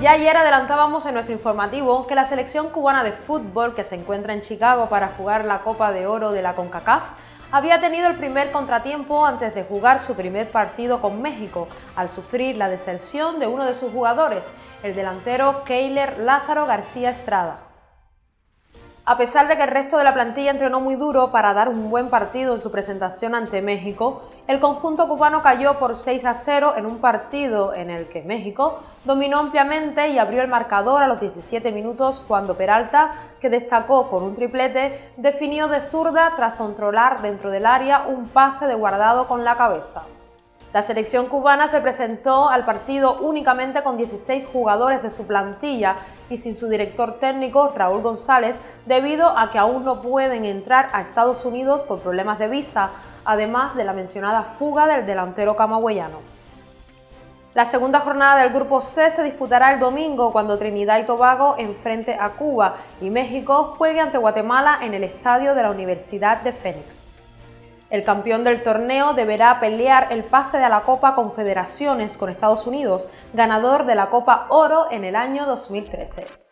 Ya ayer adelantábamos en nuestro informativo que la selección cubana de fútbol que se encuentra en Chicago para jugar la Copa de Oro de la CONCACAF había tenido el primer contratiempo antes de jugar su primer partido con México, al sufrir la deserción de uno de sus jugadores, el delantero Keiler Lázaro García Estrada. A pesar de que el resto de la plantilla entrenó muy duro para dar un buen partido en su presentación ante México, el conjunto cubano cayó por 6 a 0 en un partido en el que México dominó ampliamente y abrió el marcador a los 17 minutos cuando Peralta, que destacó con un triplete, definió de zurda tras controlar dentro del área un pase de guardado con la cabeza. La selección cubana se presentó al partido únicamente con 16 jugadores de su plantilla y sin su director técnico Raúl González debido a que aún no pueden entrar a Estados Unidos por problemas de visa, además de la mencionada fuga del delantero camagüeyano. La segunda jornada del Grupo C se disputará el domingo cuando Trinidad y Tobago enfrente a Cuba y México juegue ante Guatemala en el estadio de la Universidad de Phoenix. El campeón del torneo deberá pelear el pase de la Copa Confederaciones con Estados Unidos, ganador de la Copa Oro en el año 2013.